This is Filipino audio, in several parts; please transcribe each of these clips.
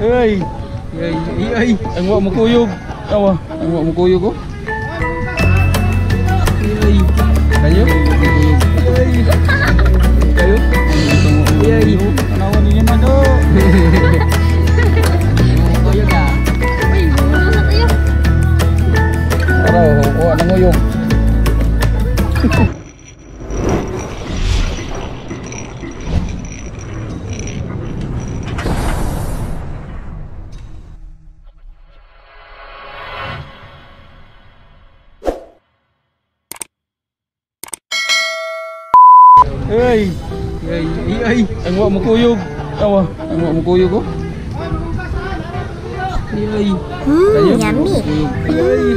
Ơi. Ơi, ơi, ủng hộ một cô yêu. Đâu à? anh gọi một cô yêu cô. Ơi. Cái nhớ. Ơi. Cái nhớ. Ơi. Nó còn đi nhanh nó. Ơi. Ơi, ơi, anh gọi một cô yêu. Đâu à? Anh gọi một cô yêu cô. Ơi. Yummy. Yummy.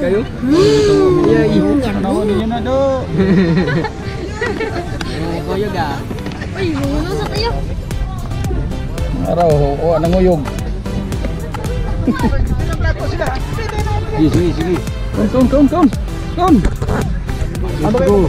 Kayo. Ơi, nó như nó đó. Cô yêu gà. Ơi, nó rất yêu. Araw, o anong uyog? Sige, sige, sige. Come, come, come, come. Come. Ano ba yung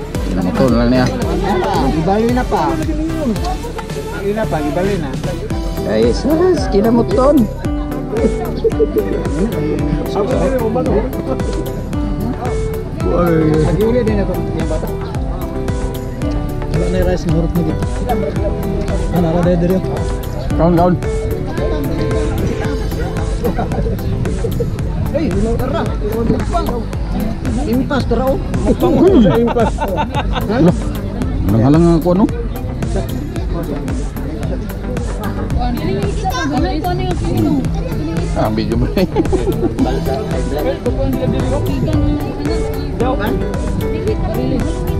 Na lang niya. Ibali na pa. Ibali na pa, ibali na. Ay, sas, kinamuton. Ako din mo ba no? Nag-iuli din ito yung bata. Wala na yung rice na hurot na dito. Ano, ala dahil dito. Kaon, kaon. Hey, tara. Impas tara oh. Mo sa impas. Walang halang ako ano? Ah, video mo. Kaning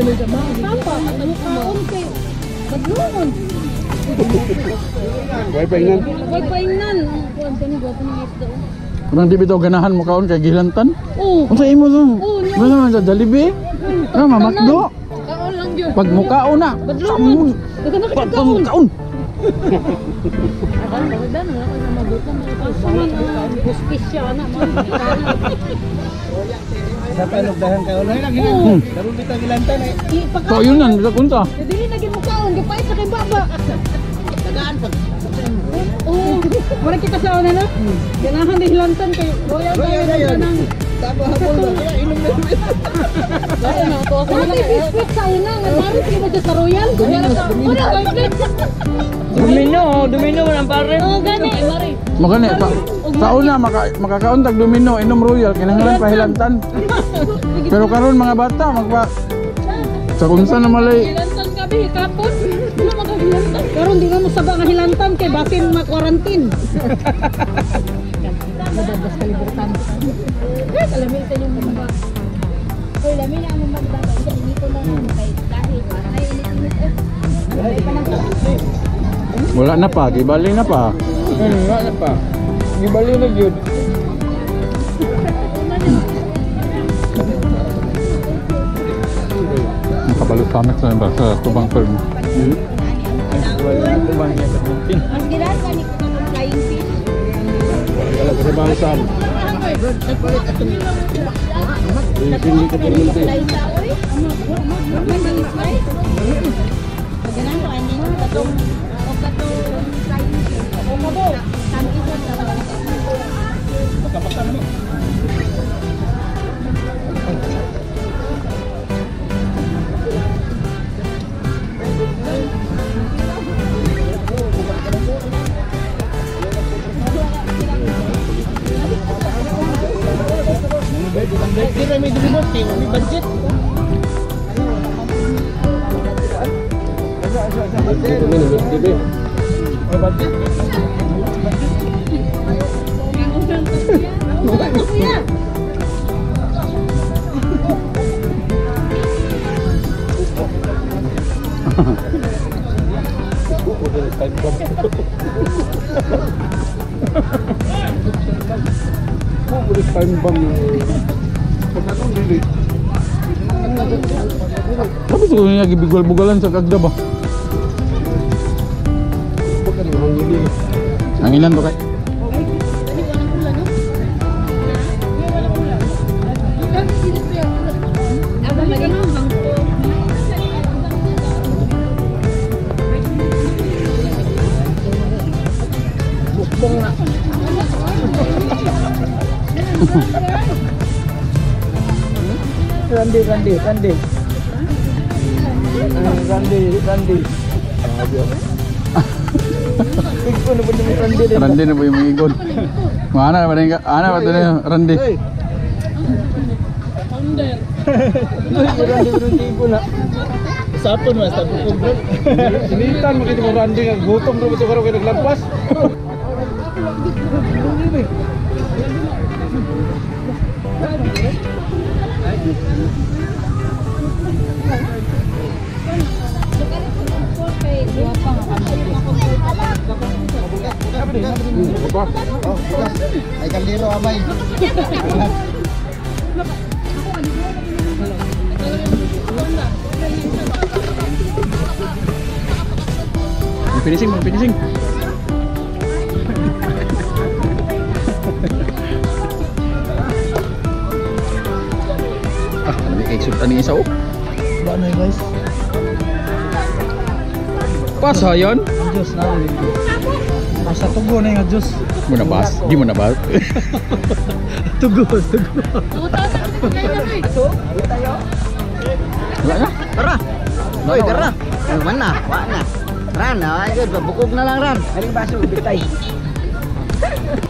Sino sa mga? Kaon kay. Badlungon. Ang ni Gwapo ng isda. oh. Kurang di bitaw ganahan mo kaon kay gilantan. Oo. Unsa imo to? Oo. Ano man sa Jollibee? Ah, mamakdo. Kaon lang yun. Pag mukaon na. Badlungon. Na Pag mukaon. Adan, adan, wala ka na mabutan. Pasaman ang hustisya na. Sa panugdahan ka ulo. Oo. Karon kita gilantan eh. So yun nan, sa kunta. Dili na gid mo kaon, gipait sa kay baba. Tagaan pag. Oo. Mura kita sa una na. Ganahan din lantan kay royal tayo yun. ng Tapo hapon na kaya inom na rin. Dahil na to ako na biscuit sa una nga marit mo dyan sa royal. Wala biscuit. Domino, domino man ang pare. Oo gani mari. Magani pa. Taon na maka, makakauntag domino inom royal kinahanglan pahilantan. Pero karon mga bata magpa Sa unsa na malay hilantan kabi hikapon. Ano makahilantan? Karon di na mo saba nga hilantan kay basin ma quarantine. Nababas kalibutan. Kalami sa inyong mga bata. Kaya lami na ang mga bata. Hindi ko na kay dahil para kay Wala na pa, gibali na pa. Wala na pa. Gibali na yun. Nakabalo sa amin sa, sa tubang firm. Po ba niya sa bunting? Mas gilan ka ni flying fish. Wala ko sa bangsan. Hindi ko fly. Ganun ko ani katong o katong flying fish. O mabo. Ini may dulibot, kayo may budget. Budget. Budget. Tapi sebenarnya gigi bugol-bugolan dah bah. Nangilan to kay. Bukbong na. Randy, Randy, Randy. Randy, Randy. Randy. Rendi na po yung ingon. Mana ba rin ka? Ana ba ito na Rendi? Sapon mas, bro. Sinitan mo kito mo gutom bro ito karo kayo. Thank you. Ay kaldero abay. Mag finishing. ah, ano kay sultan ni isa oh. Ba na guys. Pasa yon. Diyos na. Asa tugo na nga Diyos. Mo na bas? Di mo na bas? Tugo, tugo. Wala na. Tara. Hoy, tara. Ano man na? Wa na. Ran, ay good, babukog na lang ran. Aling baso, bitay.